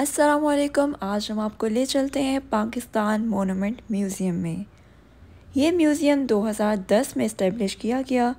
असलकम आज हम आपको ले चलते हैं पाकिस्तान मोनूमेंट म्यूज़ियम में। ये म्यूज़ियम 2010 में इस्टेब्लिश किया गया।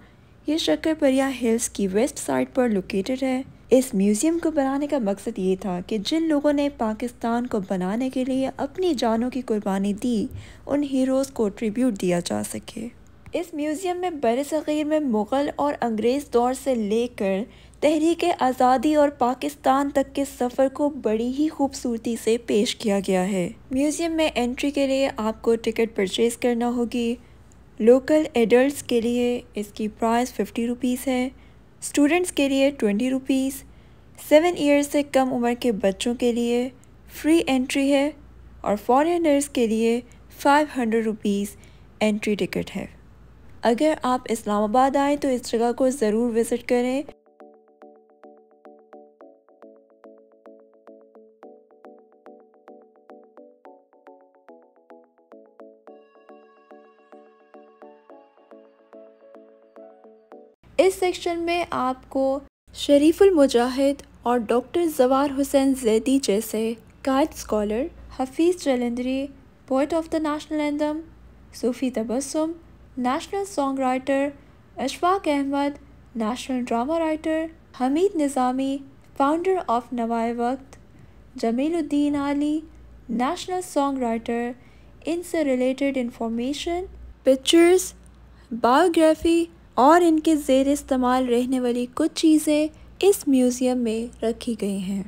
ये शक्करपरिया हिल्स की वेस्ट साइड पर लोकेटेड है। इस म्यूज़ियम को बनाने का मकसद ये था कि जिन लोगों ने पाकिस्तान को बनाने के लिए अपनी जानों की कुर्बानी दी, उन हीरोज़ को ट्रिब्यूट दिया जा सके। इस म्यूज़ियम में बर सग़ीर में मुग़ल और अंग्रेज़ दौर से लेकर तहरीक आज़ादी और पाकिस्तान तक के सफ़र को बड़ी ही खूबसूरती से पेश किया गया है। म्यूज़ियम में एंट्री के लिए आपको टिकट परचेज़ करना होगी। लोकल एडल्ट्स के लिए इसकी प्राइस फ़िफ्टी रुपीज़ है। स्टूडेंट्स के लिए ट्वेंटी रुपीज़। सेवन ईयर्स से कम उम्र के बच्चों के लिए फ्री एंट्री है और फॉरेनर्स के लिए five hundred rupees entry ticket है। अगर आप इस्लामाबाद आएँ तो इस जगह को ज़रूर विज़िट करें। इस सेक्शन में आपको शरीफुल मुजाहिद और डॉक्टर जवार हुसैन जैदी जैसे Quaid scholar, Hafeez Jalandhari poet of the national anthem Sufi Tabassum national song writer Ashfaq Ahmed national drama writer Hameed Nizami founder of Nawaye Waqt Jamiluddin Aali national song writer इनसे related information pictures biography और इनके ज़ेर इस्तेमाल रहने वाली कुछ चीज़ें इस म्यूज़ियम में रखी गई हैं।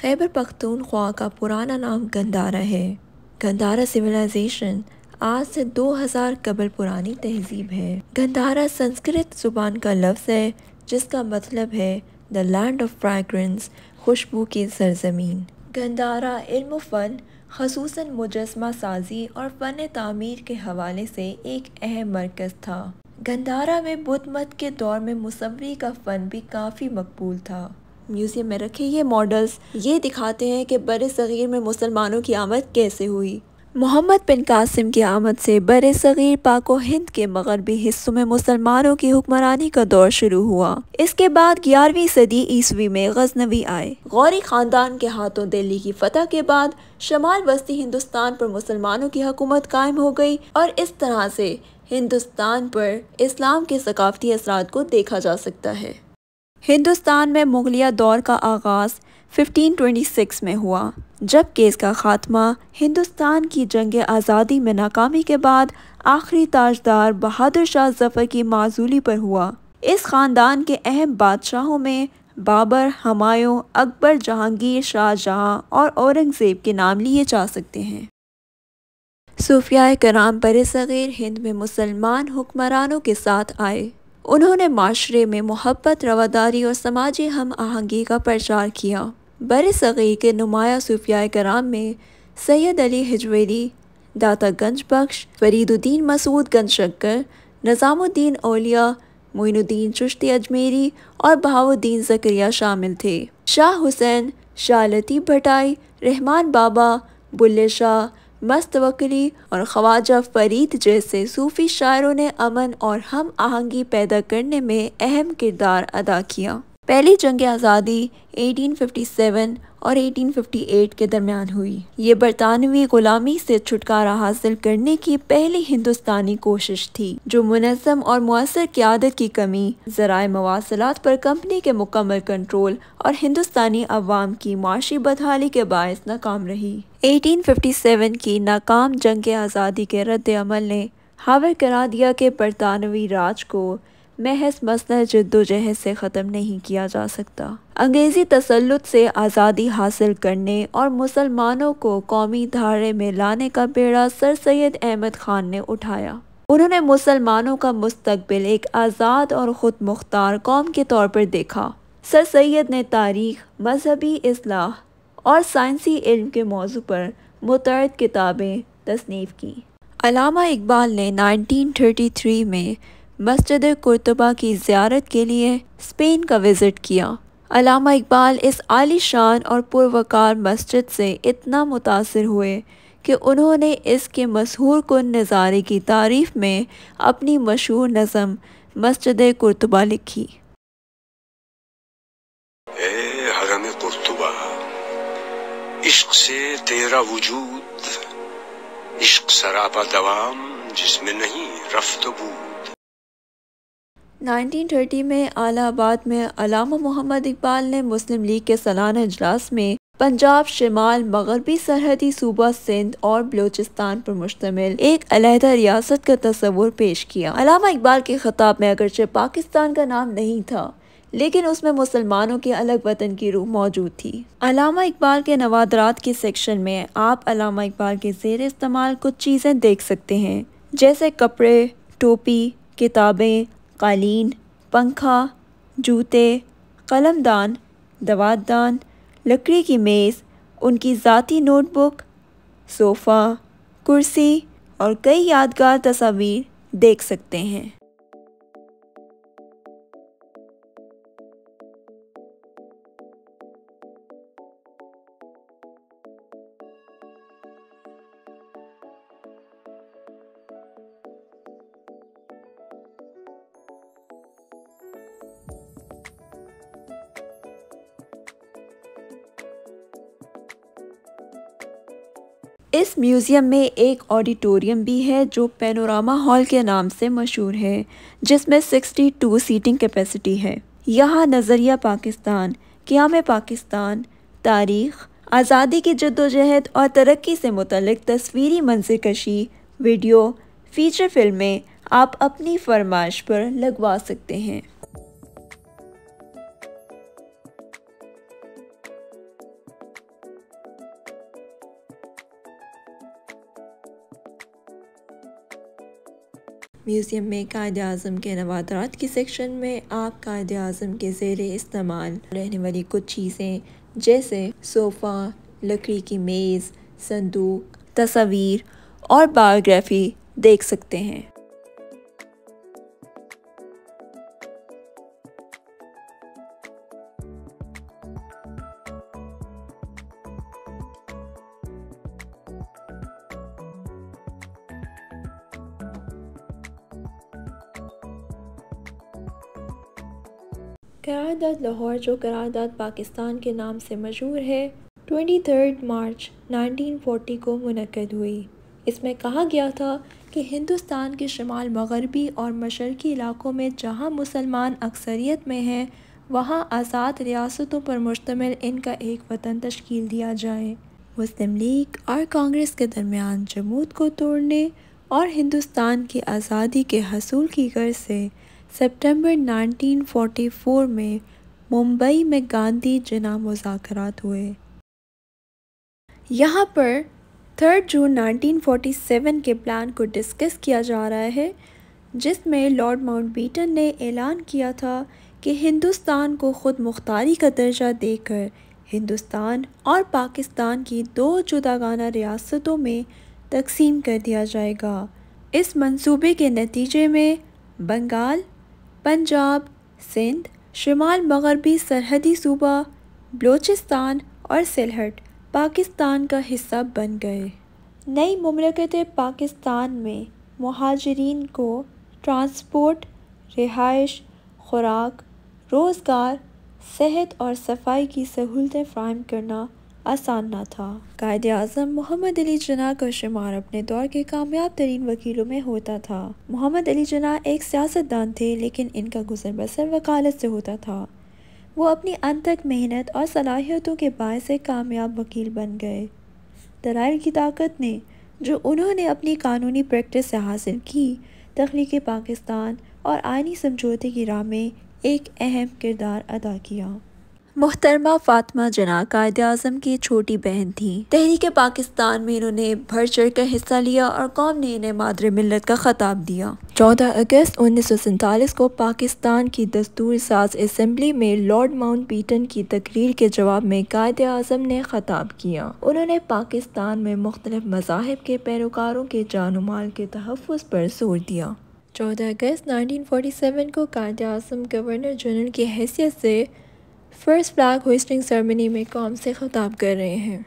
खैबर पख्तूनख्वा का पुराना नाम गंदारा है। गंदारा सिविलाइजेशन आज से 2000 कबल पुरानी तहजीब है। गंदारा संस्कृत ज़ुबान का लफ्ज़ है, जिसका मतलब है द लैंड ऑफ़ फ्रैग्रेंस खुशबू की सरजमीन। गंदारा इल्म फ़न खसूस मुजस्मा साजी और फ़न तामीर के हवाले से एक अहम मरकज़ था। गंदारा में बुद्ध मत के दौर में मुसवरी का फ़न भी काफ़ी मकबूल था। म्यूज़ियम में रखे ये मॉडल्स। ये दिखाते हैं कि बर सग़ीर में मुसलमानों की आमद कैसे हुई। मोहम्मद बिन कासिम की आमद से बर सग़ीर पाको हिंद के मगरबी हिस्सों में मुसलमानों की हुक्मरानी का दौर शुरू हुआ। इसके बाद ग्यारहवीं सदी ईसवी में गजनवी आए। गौरी ख़ानदान के हाथों दिल्ली की फतह के बाद शमाल वस्ती हिंदुस्तान पर मुसलमानों की हुकूमत कायम हो गई और इस तरह से हिंदुस्तान पर इस्लाम के सकाफती असरात को देखा जा सकता है। हिंदुस्तान में मुगलिया दौर का आगाज़ 1526 में हुआ जबकि इसका ख़ात्मा हिंदुस्तान की जंग आज़ादी में नाकामी के बाद आखिरी ताजदार बहादुर शाह जफ़र की माजूली पर हुआ। इस ख़ानदान के अहम बादशाहों में बाबर, हमायूं, अकबर जहांगीर, शाहजहाँ और औरंगज़ेब के नाम लिए जा सकते हैं। सूफिया कराम बर हिंद में मुसलमान हुक्मरानों के साथ आए। उन्होंने माशरे में मोहब्बत, रवादारी और समाजी हम आहंगी का प्रचार किया। बर सग़ीर के नुमाया सूफिया कराम में सैयद अली हिजवेरी दाता गंज बख्श, फरीदुद्दीन मसूद गंज शक्कर नज़ामुद्दीन ओलिया मोइनुद्दीन चुश्ती अजमेरी और बहाउद्दीन जकरिया शामिल थे। शाह हुसैन शाह लतीफ़ भटाई रहमान बाबा, बुल्ले शाह मस्त वकली और ख्वाजा फरीद जैसे सूफ़ी शायरों ने अमन और हम आहंगी पैदा करने में अहम किरदार अदा किया। पहली जंग आज़ादी 1857 और 1858 के दरमियान हुई। ये बरतानवी गुलामी से छुटकारा हासिल करने की पहली हिंदुस्तानी कोशिश थी, जो मुनज़म और मौसर क्यादत की कमी, ज़राए मवासलात पर कंपनी के मुकम्मल कंट्रोल और हिंदुस्तानी अवाम की माशी बदहाली के बायस नाकाम रही। 1857 की नाकाम जंग आज़ादी के रद्द अमल ने हावर करा दिया कि बरतानवी राज को महज मसला जद्दोजहद से ख़त्म नहीं किया जा सकता। अंग्रेज़ी तसलुत से आज़ादी हासिल करने और मुसलमानों को कौमी धारे में लाने का बेड़ा सर सैद अहमद ख़ान ने उठाया। उन्होंने मुसलमानों का मुस्तबिल एक आज़ाद और ख़ुद मुख्तार कौम के तौर पर देखा। सर सैद ने तारीख, मजहबी असलाह और साइंसी इल्म के मौजू पर मुतद किताबें तसनीफ़ की। अलामा इकबाल ने 1933 में मस्जिद कुर्तबा की ज़्यारत के लिए स्पेन का विज़िट किया। अलामा इकबाल इस आलीशान और पुरवकार मस्जिद से इतना मुतासर हुए कि उन्होंने इसके मशहूर कन नज़ारे की तारीफ़ में अपनी मशहूर नज़म मस्जिद कुर्तबा लिखी। इश्क से तेरा वजूद, इश्क सरापा दवाम जिसमें नहीं रफ्त बूद। 1930 में आलाबाद में अलामा मोहम्मद इकबाल ने मुस्लिम लीग के सालाना अजलास में पंजाब शिमाल, मगरबी सरहदी, सूबा सिंध और बलोचिस्तान पर मुश्तमिल एक अलहदा रियासत का तस्वुर पेश किया। अलामा इकबाल के खिताब में अगरचे पाकिस्तान का नाम नहीं था, लेकिन उसमें मुसलमानों के अलग वतन की रूह मौजूद थी। अलामा इकबाल के नवादरात के सेक्शन में आप अलामा इकबाल के जेर इस्तेमाल कुछ चीज़ें देख सकते हैं, जैसे कपड़े, टोपी, किताबें कालीन, पंखा, जूते, कलमदान दवादान लकड़ी की मेज़, उनकी ज़ाती नोटबुक, सोफ़ा, कुर्सी और कई यादगार तस्वीर देख सकते हैं। इस म्यूज़ियम में एक ऑडिटोरियम भी है, जो पेनोरामा हॉल के नाम से मशहूर है, जिसमें 62 सीटिंग कैपेसिटी है। यहाँ नज़रिया पाकिस्तान, क्याम पाकिस्तान, तारीख़, आज़ादी की जद्दोजहद और तरक्की से मुतलक तस्वीरी मंजर कशी वीडियो, फ़ीचर फ़िल्में आप अपनी फरमाइश पर लगवा सकते हैं। म्यूज़ियम में कायद अज़म के नवादरात के सेक्शन में आप कायद अज़म के ज़ेर इस्तेमाल रहने वाली कुछ चीज़ें, जैसे सोफ़ा, लकड़ी की मेज़, संदूक, तस्वीर और बायोग्राफी देख सकते हैं। लाहौर, जो करारदाद पाकिस्तान के नाम से मशहूर है, ट्वेंटी थर्ड मार्च 1940 को मनकद हुई। इसमें कहा गया था कि हिंदुस्तान के शमाल मगरबी और मशरकी इलाकों में जहाँ मुसलमान अक्सरियत में हैं, वहाँ आज़ाद रियासतों पर मुश्तमिल इनका एक वतन तश्कील दिया जाए। मुस्लिम लीग और कांग्रेस के दरमियान जमूत को तोड़ने और हिंदुस्तान की आज़ादी के हसूल की गर्ज से सितंबर 1944 में मुंबई में गांधी जना मुजाकरात हुए। यहाँ पर थर्ड जून 1947 के प्लान को डिस्कस किया जा रहा है, जिसमें लॉर्ड माउंटबेटन ने ऐलान किया था कि हिंदुस्तान को ख़ुद मुख्तारी का दर्जा देकर हिंदुस्तान और पाकिस्तान की दो जुदागाना रियासतों में तकसीम कर दिया जाएगा। इस मंसूबे के नतीजे में बंगाल, पंजाब, सिंध शुमाल मगरबी सरहदी सूबा, बलूचिस्तान और सिलहट पाकिस्तान का हिस्सा बन गए। नई ममलकत पाकिस्तान में महाजरीन को ट्रांसपोर्ट, रिहाइश, खुराक, रोज़गार, सेहत और सफ़ाई की सहूलतें फ्राहम करना आसान न था। कायद अजम मोहम्मद अली जना का शुमार अपने दौर के कामयाब तरीन वकीलों में होता था। मोहम्मद अली जना एक सियासतदान थे, लेकिन इनका गुजर बसर वकालत से होता था। वो अपनी अनथक मेहनत और सलाहियतों के बायस कामयाब वकील बन गए। दलाइल की ताकत ने, जो उन्होंने अपनी कानूनी प्रैक्टिस से हासिल की, तख्लीक पाकिस्तान और आइनी समझौते की राह में एक अहम किरदार अदा किया। मोहतरमा फातमा जना कायद अजम की छोटी बहन थी। तहरीक पाकिस्तान में इन्होंने बढ़ चढ़ कर हिस्सा लिया और कौम ने इन्हें मादर मिलत का खताब दिया। 14 अगस्त उन्नीस को पाकिस्तान की दस्तूर साज असम्बली में लॉर्ड माउंट पीटन की तकरीर के जवाब में कायद अजम ने खताब किया। उन्होंने पाकिस्तान में मुख्तलिफ़ मजाहब के पैरोकारों के जानमाल के तहफ़ पर ज़ोर दिया। चौदह अगस्त 1947 को कायद अजम गवर्नर जनरल की हैसियत से फ़र्स्ट फ्लैग होस्टिंग सेरेमनी में कौम से ख़ताब कर रहे हैं।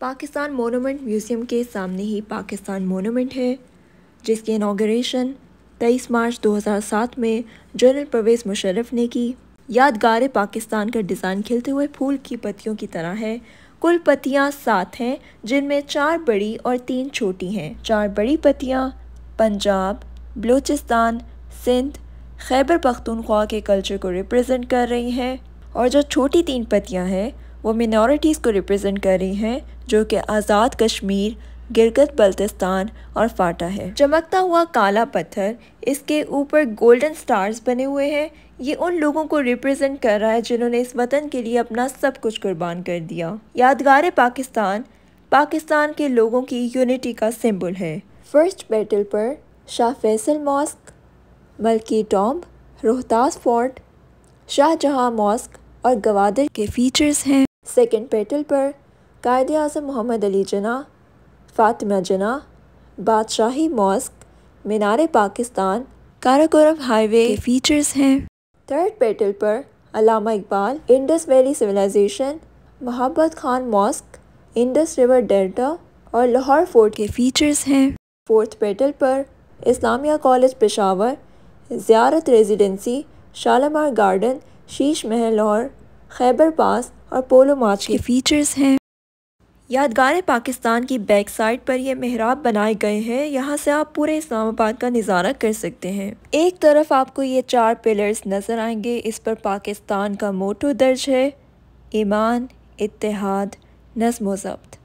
पाकिस्तान मोनूमेंट म्यूज़ियम के सामने ही पाकिस्तान मोनूमेंट है, जिसकी इनाग्रेशन 23 मार्च 2007 में जनरल परवेज़ मुशर्रफ ने की। यादगार पाकिस्तान का डिज़ाइन खिलते हुए फूल की पत्तियों की तरह है। कुल पत्तियाँ सात हैं, जिनमें चार बड़ी और तीन छोटी हैं। चार बड़ी पत्तियाँ पंजाब, बलूचिस्तान, सिंध, खैबर पख्तूनख्वा के कल्चर को रिप्रेजेंट कर रही हैं। और जो छोटी तीन पत्तियाँ हैं वो मिनॉरिटीज़ को रिप्रेजेंट कर रही हैं, जो कि आज़ाद कश्मीर, गिरगत बल्तिस्तान और फाटा है। चमकता हुआ काला पत्थर इसके ऊपर गोल्डन स्टार्स बने हुए हैं। ये उन लोगों को रिप्रेजेंट कर रहा है जिन्होंने इस वतन के लिए अपना सब कुछ कुर्बान कर दिया। यादगार पाकिस्तान। पाकिस्तान के लोगों की यूनिटी का सिंबल है। फ़र्स्ट बैटल पर Shah Faisal mosque, Melchi tomb, Rohtas fort, Shahjahan mosque और गवादर के फीचर्स हैं। सेकेंड पेटल पर कायद अजम मोहम्मद अली जना फ़ातिमा जना बादशाही मॉस्क मीनार पाकिस्तान काराकोरम हाईवे के फीचर्स हैं। थर्ड पेटल पर Allama Iqbal Indus valley civilisation Mohabbat Khan mosque Indus river delta और लाहौर फोर्ट के फीचर्स हैं। फोर्थ पेटल पर Islamia college Peshawar Ziarat residency Shalamar garden Sheesh Mahal Lahore Khyber पास और पोलो मार्च के फीचर्स हैं। यादगार पाकिस्तान की बैक साइड पर यह मेहराब बनाए गए हैं। यहाँ से आप पूरे इस्लामाबाद का नज़ारा कर सकते हैं। एक तरफ़ आपको ये चार पिलर्स नज़र आएँगे। इस पर पाकिस्तान का मोटो दर्ज है। ईमान इतिहाद नज्म ज़ब्त।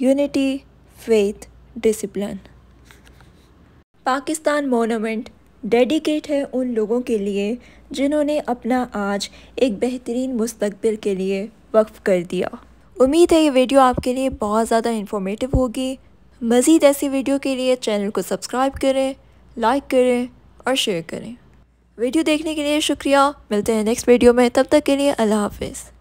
Unity faith discipline Pakistan monument dedicate है उन लोगों के लिए जिन्होंने अपना आज एक बेहतरीन मुस्तबिल के लिए वक्फ कर दिया। उम्मीद है ये वीडियो आपके लिए बहुत ज़्यादा इन्फॉर्मेटिव होगी। मज़ीद ऐसी वीडियो के लिए चैनल को सब्सक्राइब करें लाइक करें और शेयर करें। वीडियो देखने के लिए शुक्रिया। मिलते हैं नेक्स्ट वीडियो में। तब तक के लिए अल्लाह हाफिज़।